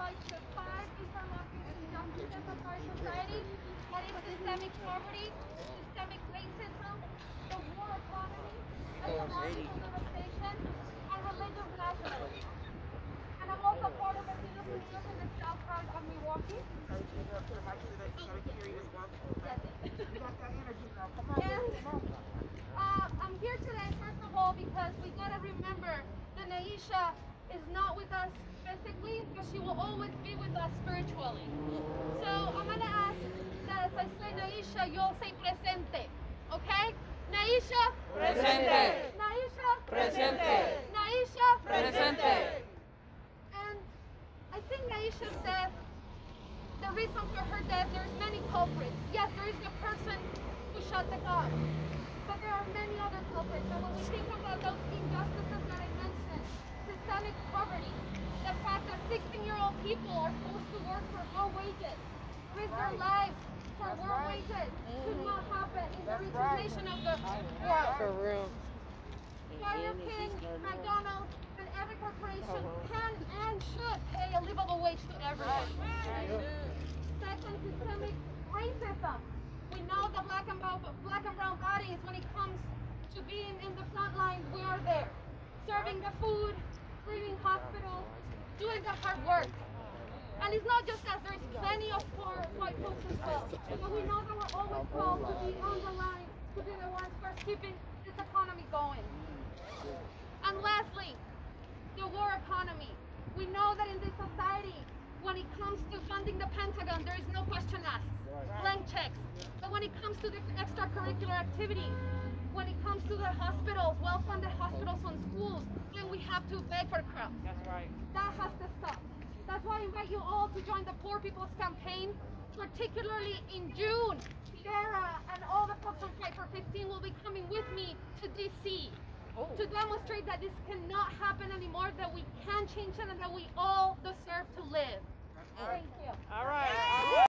fights the five interlocking injustices of our society, that is systemic poverty, systemic racism, the war economy, ecological devastation, and religious nationalism. And I'm also part of a in the south part of Milwaukee. Sorry to interrupt mic so that so they can hear you as well. That's. You got that energy now. Come on, And, baby, come on. uh, I'm here today, first of all, because we gotta remember that Niesha is not with us physically, but she will always be with us spiritually. So I'm gonna ask that as I say Niesha, you all say presente, okay? Niesha? Presente. Niesha? Presente. Niesha? Presente. And I think Niesha's death, the reason for her death, there's many culprits. Yes, there is the person who shot the gun, but there are many other culprits. And when we think about those injustices that I mentioned, systemic poverty, the fact that 16-year-old people are forced to work for low wages, risk their lives for That's low right. wages, could mm-hmm. not happen in the That's richest right. nation of the world. For real. Burger King, McDonald's, and every corporation uh-huh. can and should pay a livable wage to everyone. Second, systemic racism. We know the black and brown, black and brown bodies when it comes to being in the front lines, we are there. Serving the food, cleaning hospitals, doing the hard work. And it's not just us, there's plenty of poor white folks as well. But we know that we're always called to be on the line, to be the ones first keeping this economy going. And lastly, the war economy. We know that in this society, when it comes to funding the Pentagon, there is no question asked, blank checks. But when it comes to the extracurricular activities, when it comes to the hospitals, well-funded hospitals and schools, then we have to beg for crumbs. That's right. That has to stop. That's why I invite you all to join the Poor People's Campaign, particularly in June. Sarah uh, and all the folks from Fight for 15 will be coming with me to DC to demonstrate that this cannot happen anymore, that we can change it, and that we all deserve to live. Thank you. All right.